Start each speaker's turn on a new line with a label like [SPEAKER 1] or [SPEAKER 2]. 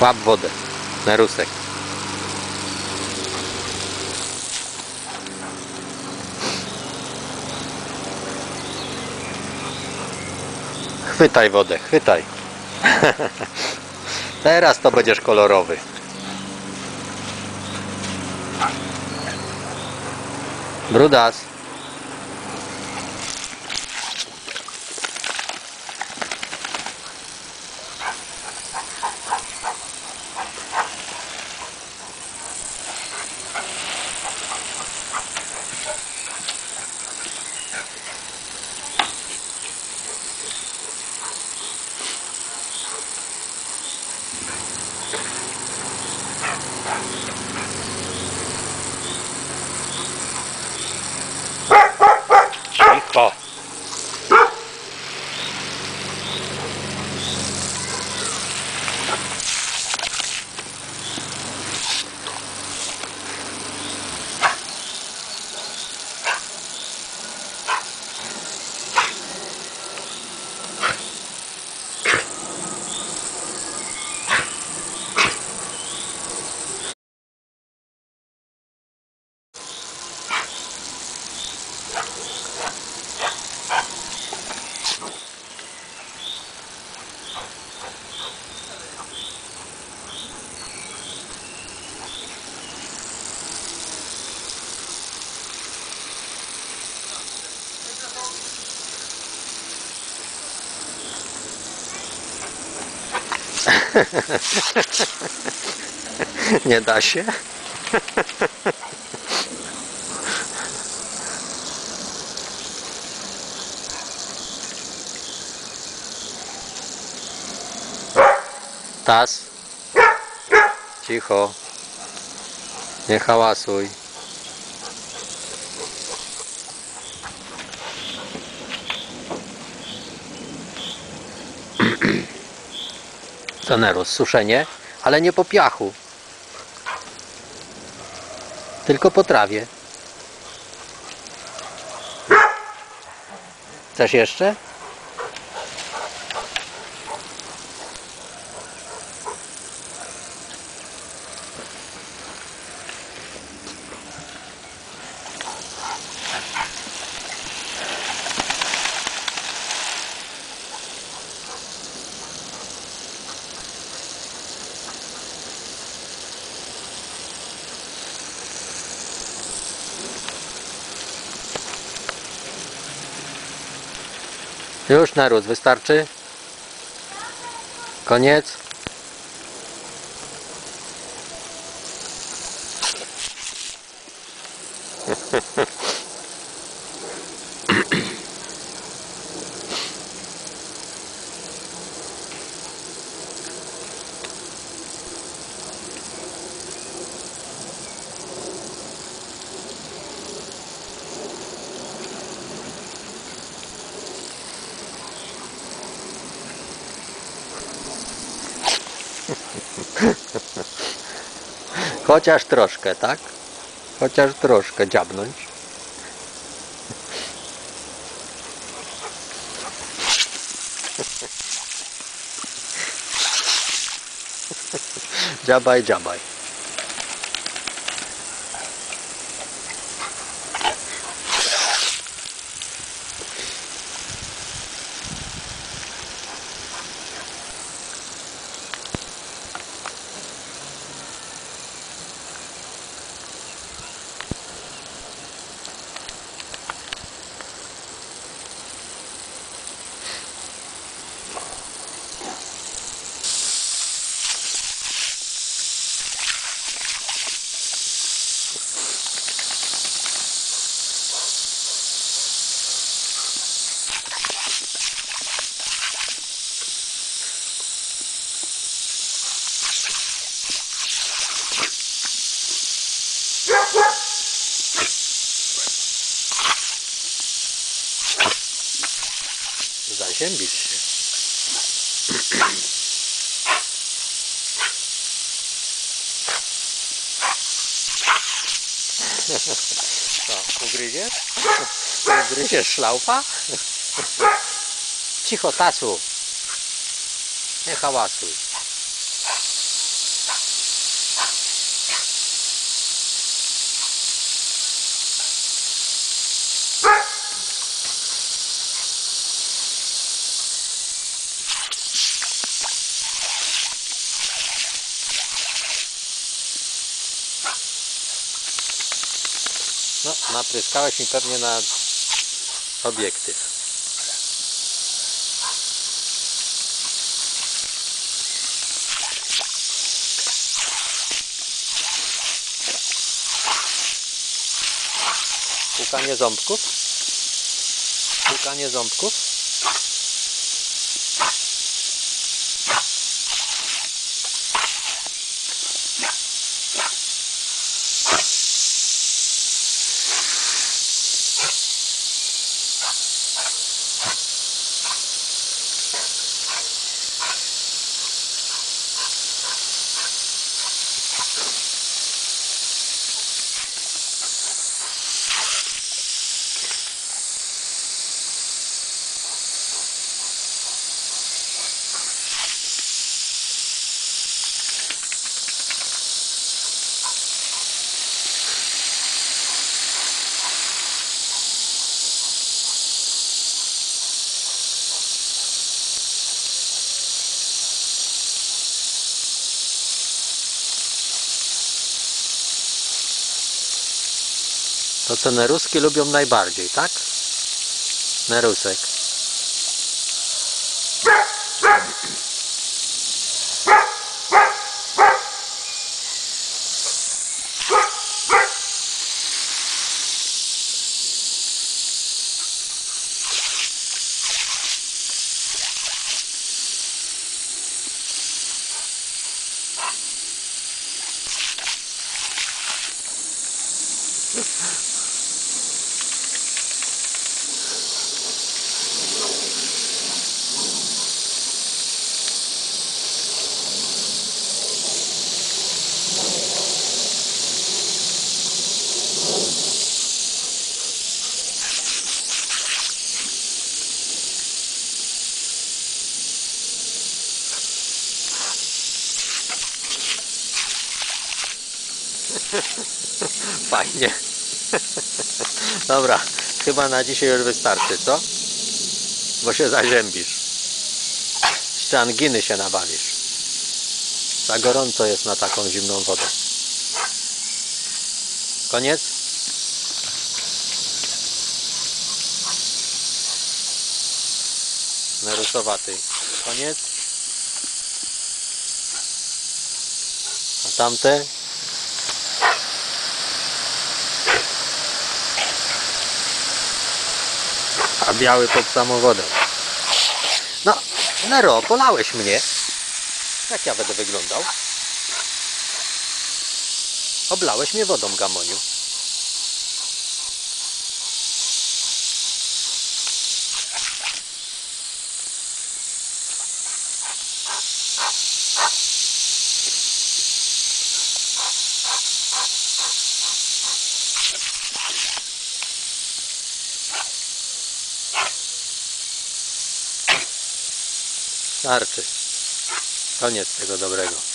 [SPEAKER 1] Łap wodę. Na rusek. Chwytaj wodę, chwytaj. Teraz to będziesz kolorowy. Brudas. Cicho. Nie da się. Tas. Cicho. Nie na rozsuszenie, ale nie po piachu. Tylko po trawie. Chcesz jeszcze? Już naród, wystarczy? Koniec? Chociaż troszkę, tak? Chociaż troszkę dziabnąć. Dziabaj, dziabaj. Zaziębisz się. Co, ugryziesz? Ugryziesz szlaufa? Cicho, tasu. Nie hałasuj. No, napryskałeś mi pewnie na obiektyw. Pukanie ząbków? Pukanie ząbków? To co neruski lubią najbardziej, tak? Nerusek. Fajnie. Dobra, chyba na dzisiaj już wystarczy, co? Bo się zaziębisz. Jeszcze anginy się nabawisz. Za gorąco jest na taką zimną wodę. Koniec? Narysowaty. Koniec? A tamte? A biały pod samochodem. No, Nero, polałeś mnie. Jak ja będę wyglądał? Oblałeś mnie wodą, Gamoniu. Starczy. Koniec tego dobrego.